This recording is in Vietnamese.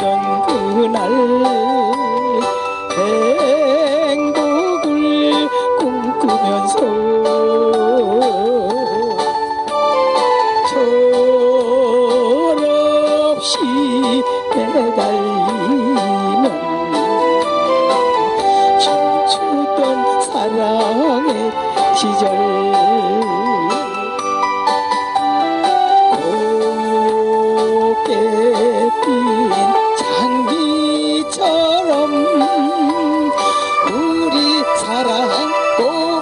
tuần thứ này về Oh.